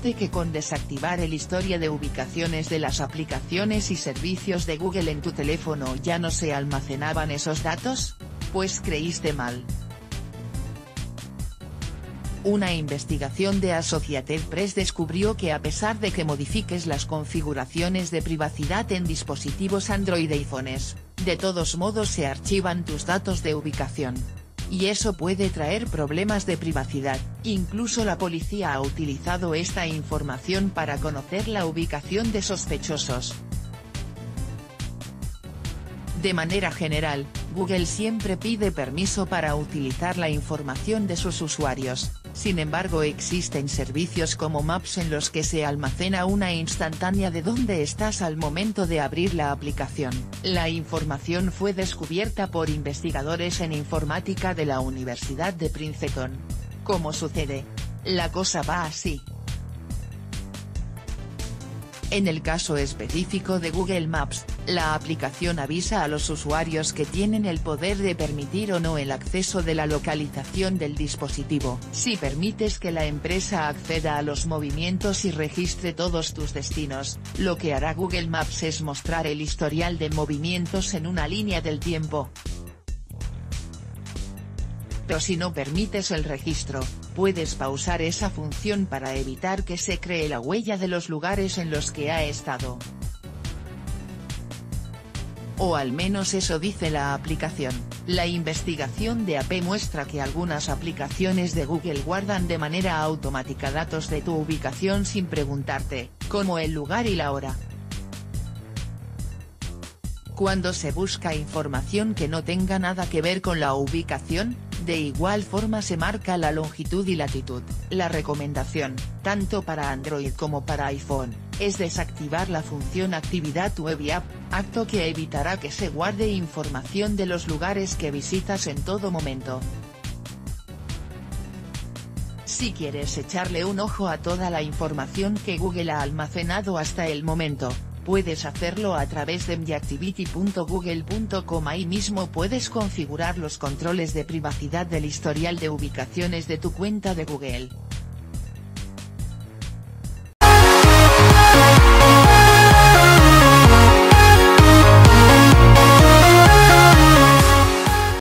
que con desactivar el historia de ubicaciones de las aplicaciones y servicios de Google en tu teléfono ya no se almacenaban esos datos? Pues creíste mal. Una investigación de Associated Press descubrió que a pesar de que modifiques las configuraciones de privacidad en dispositivos Android e iPhones, de todos modos se archivan tus datos de ubicación. Y eso puede traer problemas de privacidad, incluso la policía ha utilizado esta información para conocer la ubicación de sospechosos. De manera general, Google siempre pide permiso para utilizar la información de sus usuarios, sin embargo existen servicios como Maps en los que se almacena una instantánea de dónde estás al momento de abrir la aplicación. La información fue descubierta por investigadores en informática de la Universidad de Princeton. ¿Cómo sucede? La cosa va así. En el caso específico de Google Maps, la aplicación avisa a los usuarios que tienen el poder de permitir o no el acceso de la localización del dispositivo. Si permites que la empresa acceda a los movimientos y registre todos tus destinos, lo que hará Google Maps es mostrar el historial de movimientos en una línea del tiempo. Pero si no permites el registro, puedes pausar esa función para evitar que se cree la huella de los lugares en los que ha estado. O al menos eso dice la aplicación. La investigación de AP muestra que algunas aplicaciones de Google guardan de manera automática datos de tu ubicación sin preguntarte, como el lugar y la hora. Cuando se busca información que no tenga nada que ver con la ubicación, de igual forma se marca la longitud y latitud. La recomendación, tanto para Android como para iPhone, es desactivar la función Actividad Web y App, acto que evitará que se guarde información de los lugares que visitas en todo momento. Si quieres echarle un ojo a toda la información que Google ha almacenado hasta el momento, Puedes hacerlo a través de myactivity.google.com ahí mismo puedes configurar los controles de privacidad del historial de ubicaciones de tu cuenta de Google.